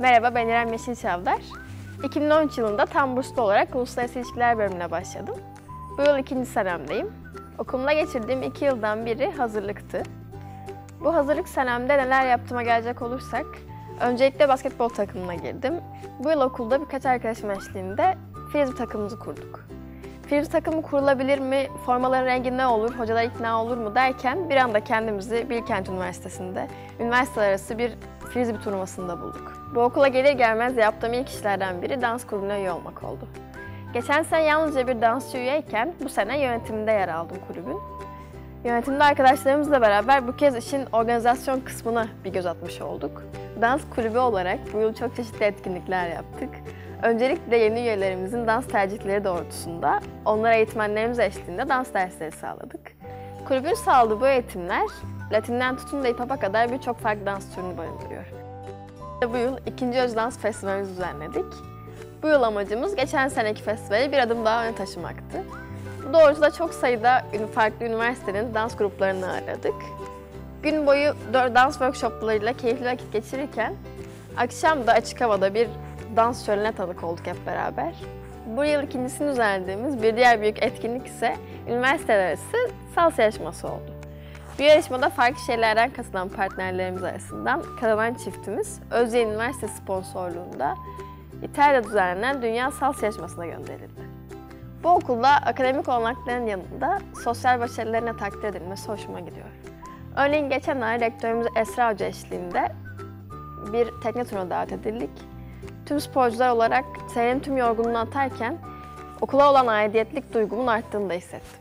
Merhaba ben İrem Yeşilçavdar. 2013 yılında tam burslu olarak Uluslararası İlişkiler bölümüne başladım. Bu yıl ikinci senemdeyim. Okulumda geçirdiğim iki yıldan biri hazırlıktı. Bu hazırlık senemde neler yaptığıma gelecek olursak, öncelikle basketbol takımına girdim. Bu yıl okulda birkaç arkadaşım eşliğinde frisbee takımımızı kurduk. Frisbee takımı kurulabilir mi, formaların rengi ne olur, hocalar ikna olur mu derken bir anda kendimizi Bilkent Üniversitesi'nde üniversite arası bir frisbee turnuvasında bulduk. Bu okula gelir gelmez yaptığım ilk işlerden biri dans kulübüne üye olmak oldu. Geçen sene yalnızca bir dansçı üyeyken bu sene yönetiminde yer aldım kulübün. Yönetimde arkadaşlarımızla beraber bu kez işin organizasyon kısmına bir göz atmış olduk. Dans kulübü olarak bu yıl çok çeşitli etkinlikler yaptık. Öncelikle yeni üyelerimizin dans tercihleri doğrultusunda onlara eğitmenlerimiz eşliğinde dans dersleri sağladık. Kulübün sağladığı bu eğitimler Latin'den tutun da hip-hop'a kadar birçok farklı dans türünü barındırıyor. Bu yıl ikinci Öz Dans Festivalimizi düzenledik. Bu yıl amacımız geçen seneki festivali bir adım daha öne taşımaktı. Bu doğrultuda çok sayıda farklı üniversitenin dans gruplarını aradık. Gün boyu dans workshoplarıyla keyifli vakit geçirirken akşam da açık havada bir dans şölenine tanık olduk hep beraber. Bu yıl ikincisini düzenlediğimiz bir diğer büyük etkinlik ise üniversiteler arası salsa yarışması oldu. Bu yarışmada farklı şeylerden katılan partnerlerimiz arasından kazanan çiftimiz Özyeğin Üniversitesi sponsorluğunda İtalya'da düzenlenen Dünya Salsa Yarışması'na gönderildi. Bu okulda akademik olanakların yanında sosyal başarılarına takdir edilmesi hoşuma gidiyor. Örneğin geçen ay rektörümüz Esra Hoca eşliğinde bir tekne turuna davet edildik. Tüm sporcular olarak senenin tüm yorgunluğunu atarken okula olan aidiyetlik duygumun arttığını da hissettim.